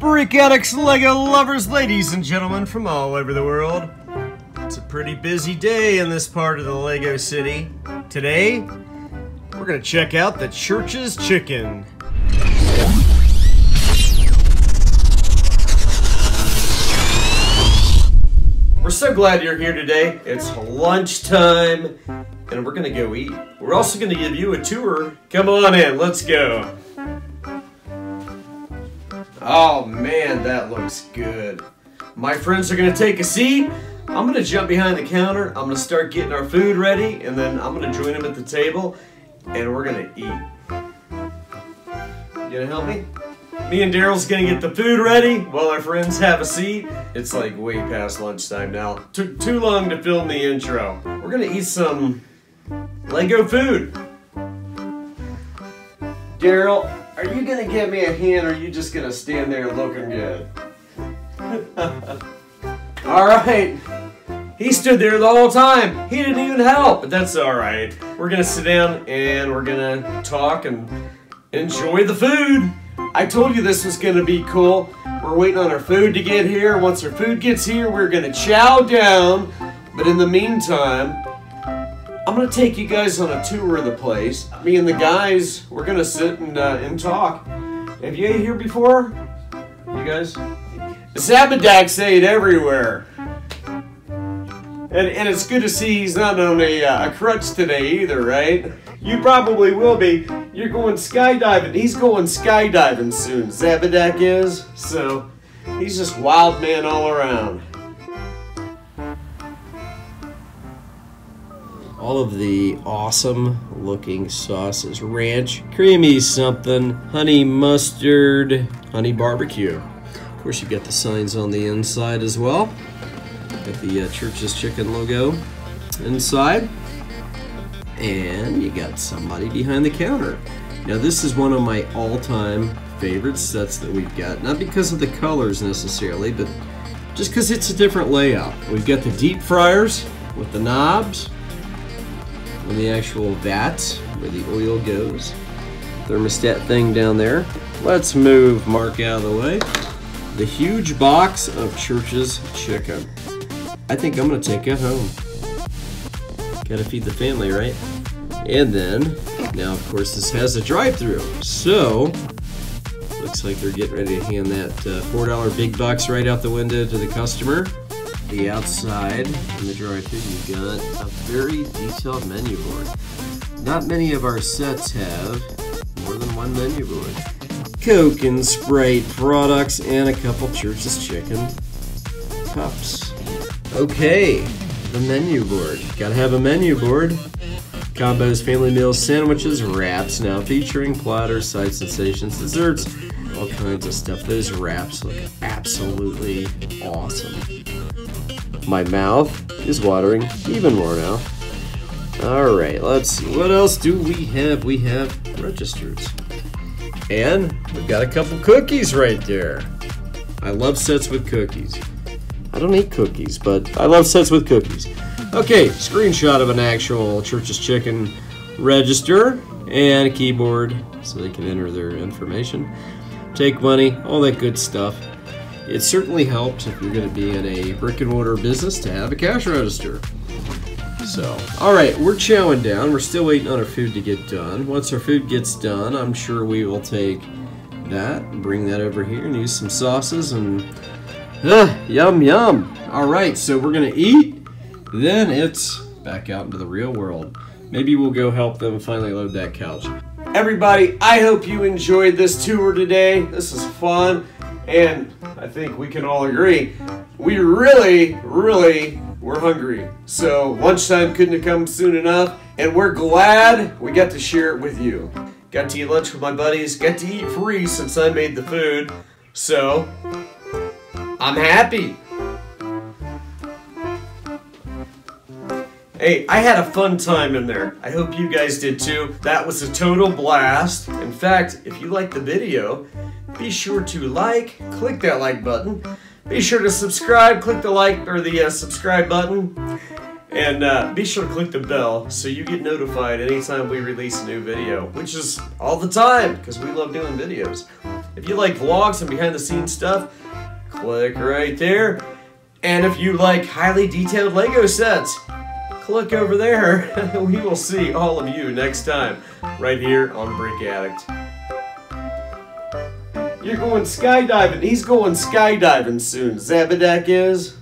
Brick addicts, Lego lovers, ladies and gentlemen from all over the world. It's a pretty busy day in this part of the Lego City. Today, we're gonna check out the Church's Chicken. We're so glad you're here today. It's lunchtime, and we're gonna go eat. We're also gonna give you a tour. Come on in, let's go. Oh man, that looks good. My friends are gonna take a seat. I'm gonna jump behind the counter. I'm gonna start getting our food ready, and then I'm gonna join them at the table, and we're gonna eat. You gonna help me? Me and Daryl's gonna get the food ready while our friends have a seat. It's like way past lunchtime now. Took too long to film the intro. We're gonna eat some Lego food. Daryl, are you gonna give me a hand or are you just gonna stand there looking good? alright. He stood there the whole time. He didn't even help, but that's alright. We're gonna sit down and we're gonna talk and enjoy the food. I told you this was gonna be cool. We're waiting on our food to get here. Once our food gets here, we're gonna chow down. But in the meantime, I'm gonna take you guys on a tour of the place. Me and the guys, we're gonna sit and uh, and talk. Have you here before? You guys? Zabadaks ate everywhere. And, and it's good to see he's not on a, uh, a crutch today either, right? You probably will be. You're going skydiving. He's going skydiving soon. Zabadak is. So he's just wild man all around. All of the awesome looking sauces ranch, creamy something, honey mustard, honey barbecue. Of course, you've got the signs on the inside as well. Got the uh, Church's Chicken logo inside. And you got somebody behind the counter. Now, this is one of my all time favorite sets that we've got. Not because of the colors necessarily, but just because it's a different layout. We've got the deep fryers with the knobs the actual vat where the oil goes. Thermostat thing down there. Let's move Mark out of the way. The huge box of Church's chicken. I think I'm gonna take it home. Gotta feed the family, right? And then, now of course this has a drive-through. So, looks like they're getting ready to hand that uh, $4 big bucks right out the window to the customer the outside in the drive-thru you've got a very detailed menu board. Not many of our sets have more than one menu board. Coke and Sprite products and a couple Church's Chicken cups. Okay, the menu board. Gotta have a menu board. Combos, family meals, sandwiches, wraps, now featuring platters, side sensations, desserts, all kinds of stuff. Those wraps look absolutely awesome. My mouth is watering even more now. Alright, let's see. What else do we have? We have registers. And we've got a couple cookies right there. I love sets with cookies. I don't eat cookies, but I love sets with cookies. Okay, screenshot of an actual Church's Chicken register and a keyboard so they can enter their information, take money, all that good stuff. It certainly helps if you're going to be in a brick and mortar business to have a cash register. So, all right, we're chowing down. We're still waiting on our food to get done. Once our food gets done, I'm sure we will take that, bring that over here, and use some sauces and uh, yum yum. All right, so we're gonna eat. Then it's back out into the real world. Maybe we'll go help them finally load that couch. Everybody, I hope you enjoyed this tour today. This is fun. And I think we can all agree, we really, really were hungry. So lunchtime couldn't have come soon enough. And we're glad we got to share it with you. Got to eat lunch with my buddies, got to eat free since I made the food. So, I'm happy. Hey, I had a fun time in there. I hope you guys did too. That was a total blast. In fact, if you liked the video, be sure to like, click that like button. Be sure to subscribe, click the like or the uh, subscribe button. And uh, be sure to click the bell so you get notified anytime we release a new video, which is all the time because we love doing videos. If you like vlogs and behind the scenes stuff, click right there. And if you like highly detailed Lego sets, click over there. we will see all of you next time right here on Brick Addict. You're going skydiving. He's going skydiving soon. Zabadak is.